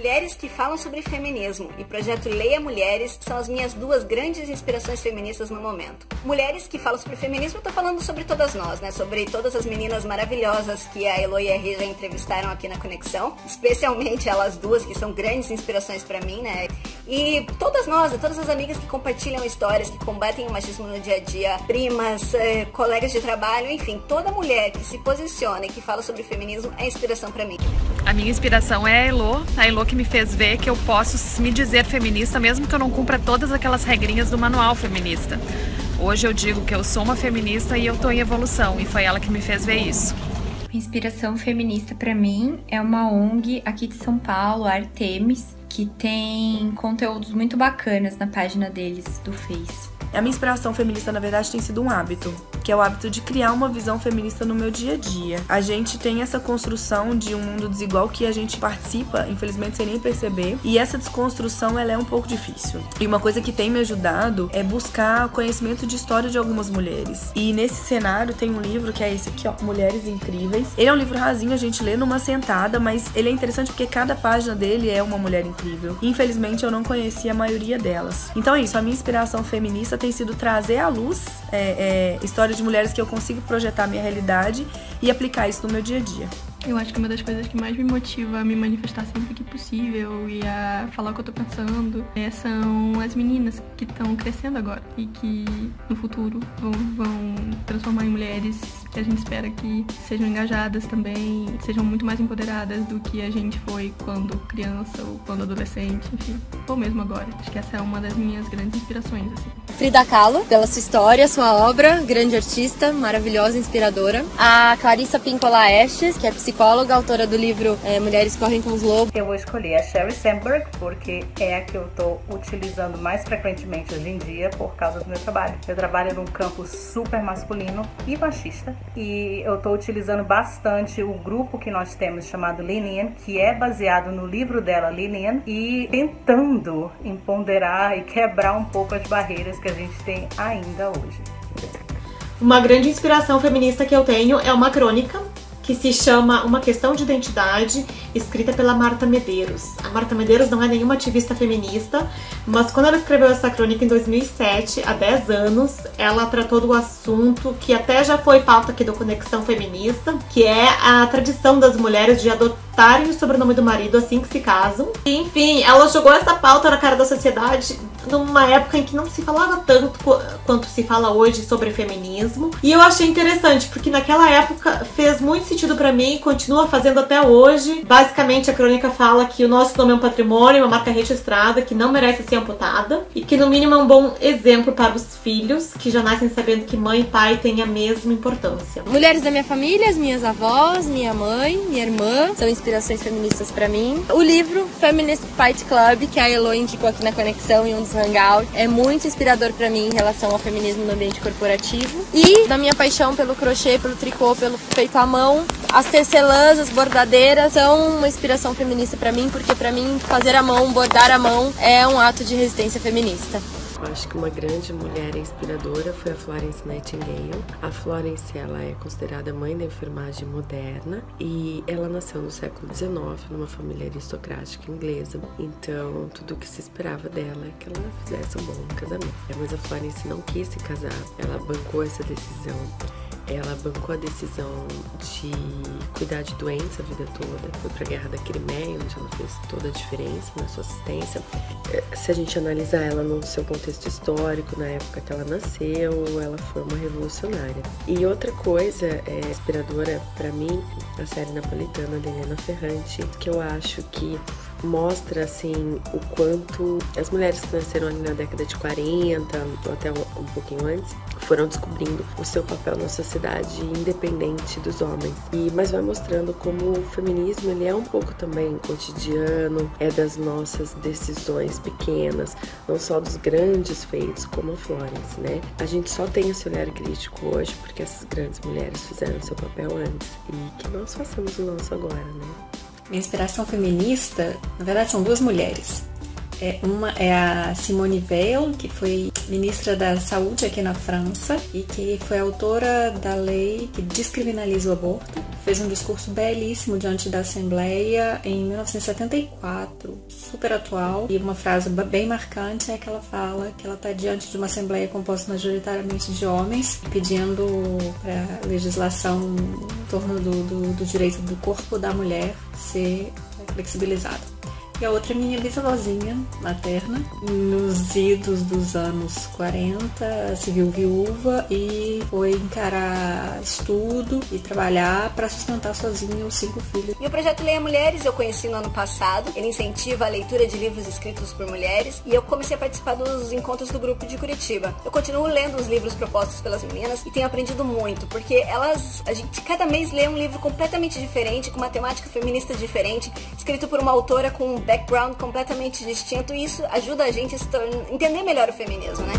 Mulheres que falam sobre feminismo e projeto Leia Mulheres são as minhas duas grandes inspirações feministas no momento. Mulheres que falam sobre feminismo, eu tô falando sobre todas nós, né? Sobre todas as meninas maravilhosas que a Elo e a Rê já entrevistaram aqui na Conexão, especialmente elas duas que são grandes inspirações para mim, né? E todas nós, todas as amigas que compartilham histórias, que combatem o machismo no dia a dia, primas, eh, colegas de trabalho, enfim, toda mulher que se posiciona e que fala sobre feminismo é inspiração para mim. A minha inspiração é a Elo, a Elo que me fez ver que eu posso me dizer feminista mesmo que eu não cumpra todas aquelas regrinhas do manual feminista. Hoje eu digo que eu sou uma feminista e eu tô em evolução e foi ela que me fez ver isso. Inspiração feminista para mim é uma ONG aqui de São Paulo, Artemis, que tem conteúdos muito bacanas na página deles do Face. A minha inspiração feminista, na verdade, tem sido um hábito, que é o hábito de criar uma visão feminista no meu dia a dia. A gente tem essa construção de um mundo desigual que a gente participa, infelizmente, sem nem perceber, e essa desconstrução ela é um pouco difícil. E uma coisa que tem me ajudado é buscar conhecimento de história de algumas mulheres. E nesse cenário tem um livro que é esse aqui, ó, Mulheres Incríveis. Ele é um livro rasinho, a gente lê numa sentada, mas ele é interessante porque cada página dele é uma mulher incrível. Infelizmente, eu não conhecia a maioria delas. Então é isso, a minha inspiração feminista tem sido trazer à luz é, é, histórias de mulheres que eu consigo projetar minha realidade e aplicar isso no meu dia a dia. Eu acho que uma das coisas que mais me motiva a me manifestar sempre que possível e a falar o que eu tô pensando é, são as meninas que estão crescendo agora e que no futuro vão, vão transformar em mulheres que a gente espera que sejam engajadas também, sejam muito mais empoderadas do que a gente foi quando criança ou quando adolescente, enfim, ou mesmo agora. Acho que essa é uma das minhas grandes inspirações. Assim. Frida Kahlo, pela sua história, sua obra, grande artista, maravilhosa, inspiradora. A Clarissa Pinkola Estes, que é psicóloga, autora do livro é, Mulheres Correm com os Lobos. Eu vou escolher a Sherry Sandberg, porque é a que eu estou utilizando mais frequentemente hoje em dia por causa do meu trabalho. Eu trabalho num campo super masculino e machista, e eu estou utilizando bastante o grupo que nós temos chamado Linian, que é baseado no livro dela, Linian, e tentando empoderar e quebrar um pouco as barreiras que a gente tem ainda hoje. Uma grande inspiração feminista que eu tenho é uma crônica que se chama Uma Questão de Identidade, escrita pela Marta Medeiros. A Marta Medeiros não é nenhuma ativista feminista, mas quando ela escreveu essa crônica em 2007, há 10 anos, ela tratou do assunto que até já foi pauta aqui do Conexão Feminista, que é a tradição das mulheres de adotarem o sobrenome do marido assim que se casam. Enfim, ela jogou essa pauta na cara da sociedade numa época em que não se falava tanto quanto se fala hoje sobre feminismo. E eu achei interessante, porque naquela época fez muito sentido para mim e continua fazendo até hoje. Basicamente, a crônica fala que o nosso nome é um patrimônio, uma marca registrada que não merece ser amputada e que, no mínimo, é um bom exemplo para os filhos que já nascem sabendo que mãe e pai têm a mesma importância. Mulheres da minha família, as minhas avós, minha mãe, minha irmã, são inspirações feministas para mim. O livro Feminist Fight Club, que a Elo indicou aqui na Conexão em um dos hangouts, é muito inspirador para mim em relação ao feminismo no ambiente corporativo. E da minha paixão pelo crochê, pelo tricô, pelo feito à mão, as tecelãs, as bordadeiras são uma inspiração feminista para mim, porque para mim fazer a mão, bordar a mão é um ato de resistência feminista. Eu acho que uma grande mulher inspiradora foi a Florence Nightingale. A Florence ela é considerada mãe da enfermagem moderna e ela nasceu no século XIX numa família aristocrática inglesa. Então tudo o que se esperava dela é que ela fizesse um bom casamento. Mas a Florence não quis se casar. Ela bancou essa decisão ela bancou a decisão de cuidar de doença a vida toda. Foi para a Guerra da Crimeia, onde ela fez toda a diferença na sua assistência. É, se a gente analisar ela no seu contexto histórico, na época que ela nasceu, ela foi uma revolucionária. E outra coisa é inspiradora para mim, a série napolitana da Helena Ferrante, que eu acho que mostra assim o quanto as mulheres que nasceram ali na década de 40 ou até um pouquinho antes foram descobrindo o seu papel na sociedade independente dos homens. E mas vai mostrando como o feminismo ele é um pouco também cotidiano, é das nossas decisões pequenas, não só dos grandes feitos como a Florence, né? A gente só tem esse olhar crítico hoje porque essas grandes mulheres fizeram seu papel antes e que nós façamos o nosso agora, né? Minha inspiração feminista, na verdade, são duas mulheres. É, uma é a Simone Veil, que foi ministra da Saúde aqui na França e que foi autora da lei que descriminaliza o aborto. Fez um discurso belíssimo diante da Assembleia em 1974, super atual. E uma frase bem marcante é que ela fala que ela está diante de uma Assembleia composta majoritariamente de homens, pedindo para a legislação em torno do, do, do direito do corpo da mulher ser flexibilizado. E a outra é minha bisavózinha materna, nos idos dos anos 40, se viu viúva e foi encarar estudo e trabalhar para sustentar sozinha os cinco filhos. E o projeto Leia Mulheres eu conheci no ano passado. Ele incentiva a leitura de livros escritos por mulheres e eu comecei a participar dos encontros do grupo de Curitiba. Eu continuo lendo os livros propostos pelas meninas e tenho aprendido muito, porque elas, a gente cada mês lê um livro completamente diferente, com uma temática feminista diferente, escrito por uma autora com background completamente distinto e isso ajuda a gente a entender melhor o feminismo, né?